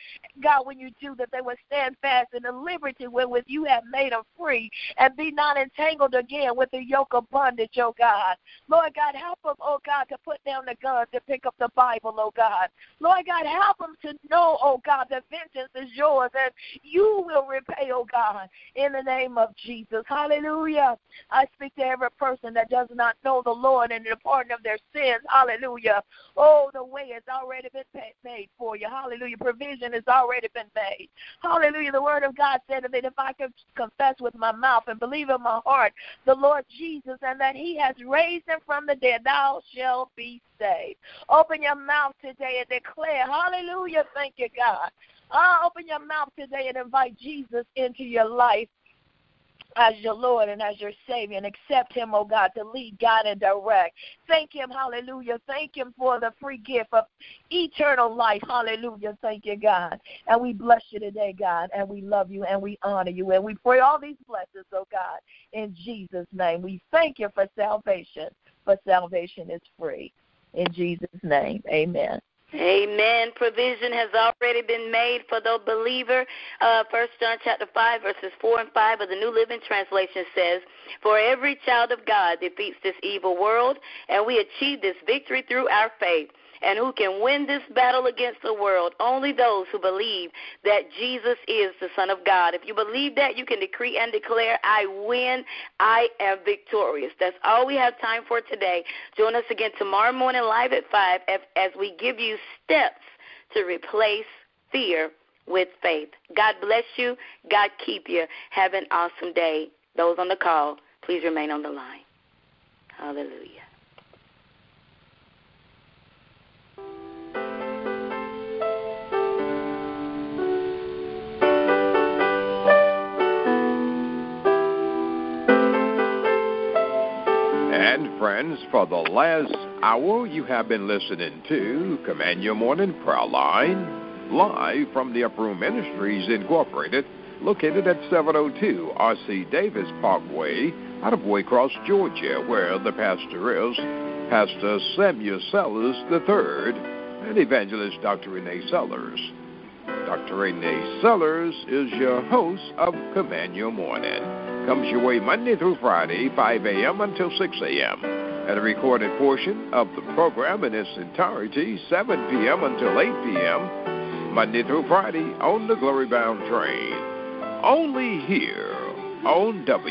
God, when you do that, they would stand fast in the liberty wherewith you have made them free and be not entangled again with the yoke of bondage, oh God. Lord God, help them, oh God, to put down the gun to pick up the Bible, oh God. Lord God, help them to know, oh God, that vengeance is yours and you will repay, oh God, in the name of Jesus. Hallelujah. I speak to every person that does not know the Lord and the pardon of their sins. Hallelujah. Oh, the way has already been made for you. Hallelujah. Provision has already been made. Hallelujah. The word of God said that if I can confess with my mouth and believe in my heart the Lord Jesus and that he has raised him from the dead, thou shalt be saved. Open your mouth today and declare, Hallelujah. Thank you, God. Uh, open your mouth today and invite Jesus into your life as your Lord and as your Savior and accept Him, oh God, to lead, guide, and direct. Thank Him, hallelujah. Thank Him for the free gift of eternal life. Hallelujah. Thank you, God. And we bless you today, God, and we love you and we honor you. And we pray all these blessings, oh God, in Jesus' name. We thank you for salvation, for salvation is free. In Jesus' name, amen. Amen. Provision has already been made for the believer. Uh, First John chapter five, verses four and five of the New Living Translation says, "For every child of God defeats this evil world, and we achieve this victory through our faith." And who can win this battle against the world? Only those who believe that Jesus is the Son of God. If you believe that, you can decree and declare, I win, I am victorious. That's all we have time for today. Join us again tomorrow morning live at 5 as we give you steps to replace fear with faith. God bless you. God keep you. Have an awesome day. Those on the call, please remain on the line. Hallelujah. And friends, for the last hour, you have been listening to Command Your Morning Prayer Line, live from the Upper Room Ministries Incorporated, located at 702 R.C. Davis Parkway, out of Waycross, Georgia, where the pastor is Pastor Samuel Sellers III and evangelist Dr. Renae Sellers. Dr. Renae Sellers is your host of Command Your Morning comes your way Monday through Friday, 5 a.m. until 6 a.m. And a recorded portion of the program in its entirety, 7 p.m. until 8 p.m., Monday through Friday on the Glory Bound train. Only here on WHLJ.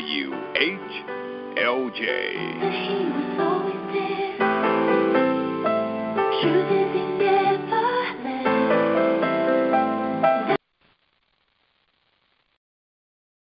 Truth